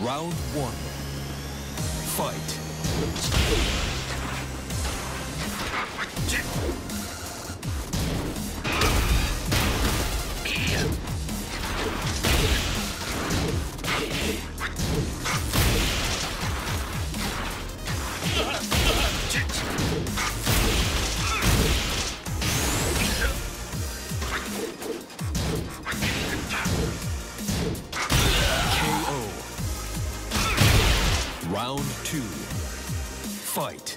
Round one. Fight. Fight.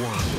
One.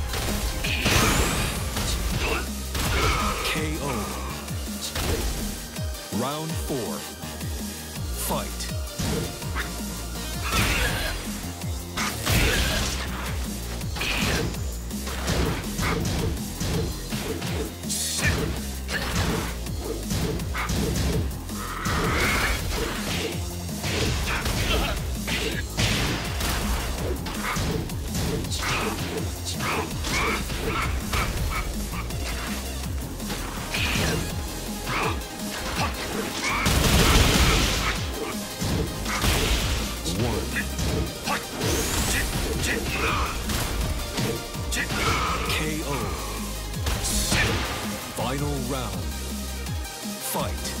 Final round. Fight.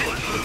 KO.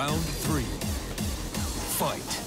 Round three. Fight.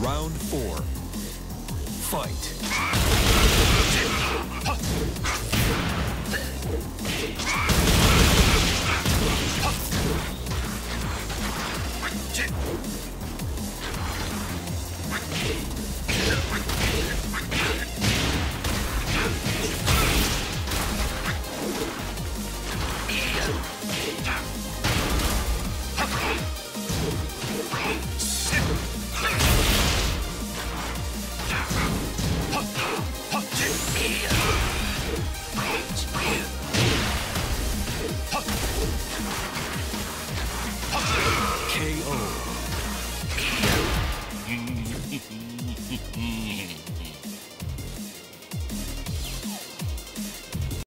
Round four. Fight. Mm.